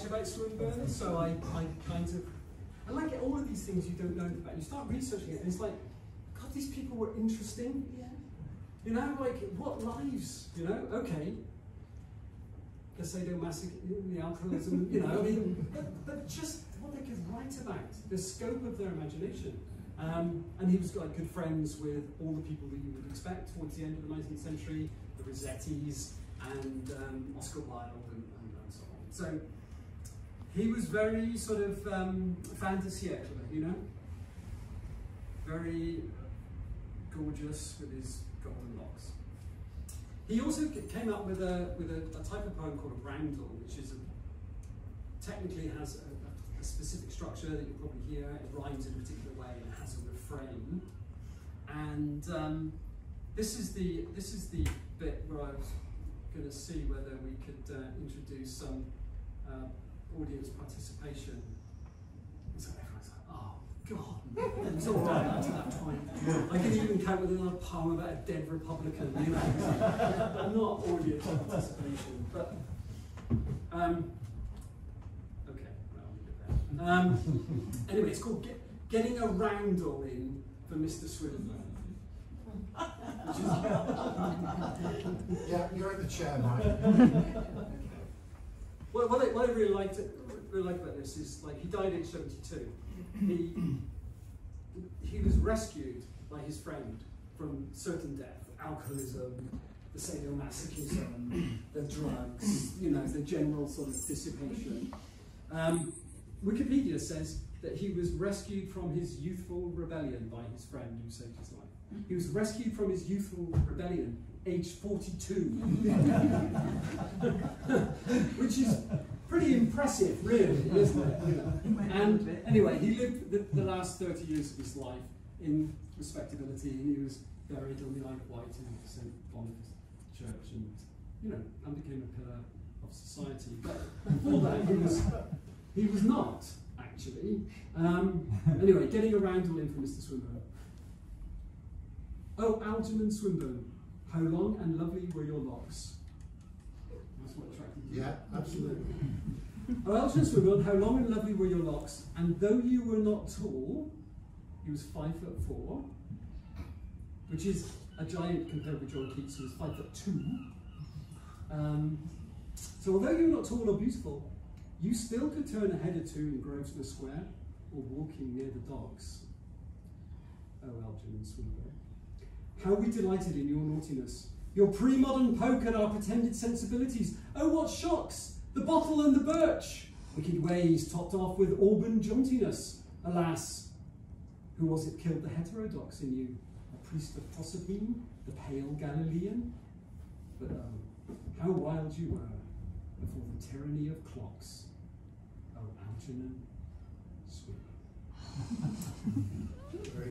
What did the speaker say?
much about Swinburne, so I, I kind of, I like it, all of these things you don't know about. You start researching it, and it's like, God, these people were interesting. Yeah. You know, like, what lives, you know? Okay. The sadomasochism, the alcoholism, you know, I mean, but, but just what they could write about, the scope of their imagination. Um, and he was like good friends with all the people that you would expect towards the end of the 19th century, the Rossettis and um, Oscar Wilde and, and, and so on. So he was very sort of um, de you know? Very gorgeous with his golden locks. He also came up with a with a, a type of poem called a roundel, which is a, technically has a, a, a specific structure that you'll probably hear. It rhymes in a particular way and has a refrain. And um, this is the this is the bit where I was going to see whether we could uh, introduce some uh, audience participation. And so everyone's like, oh God, it's all right up to that point. I can even count with another poem about a dead Republican, you know, but not audience participation. But um, okay, well, I'll leave it there. Um, anyway, it's called Get, Getting a Roundel in for Mr. Swinburne. Yeah, you're in the chair, Mike. Well, what I, what I really liked really like about this is like he died in seventy two. He he was rescued by his friend from certain death, alcoholism, the sadomasochism, the drugs, you know, the general sort of dissipation. Um, Wikipedia says that he was rescued from his youthful rebellion by his friend who saved his life. He was rescued from his youthful rebellion, age 42. Which is pretty impressive, really, isn't it? And anyway, he lived the, the last 30 years of his life in respectability, and he was buried on the Isle of Wight in St. Boniface Church, and you know, and became a pillar of society. But before that, he was he was not actually. Um, anyway, getting a Roundel in for Mr. Swinburne. Oh, Algernon Swinburne, how long and lovely were your locks? That's what attracted you. Yeah, absolutely. Oh, Algernon Swinburne, how long and lovely were your locks? And though you were not tall, he was five foot four, which is a giant compared with John Keats, who was five foot two. Um, so although you were not tall or beautiful, you still could turn a head or two in Grosvenor Square or walking near the docks. Oh, Algernon Swinburne. How we delighted in your naughtiness. Your pre-modern poke at our pretended sensibilities. Oh, what shocks! The bottle and the birch. Wicked ways topped off with Auburn jauntiness. Alas, who was it killed the heterodox in you? A priest of Proserpine, the pale Galilean? But oh, how wild you were before the tyranny of clocks. Oh, Algernon Swinburne. Very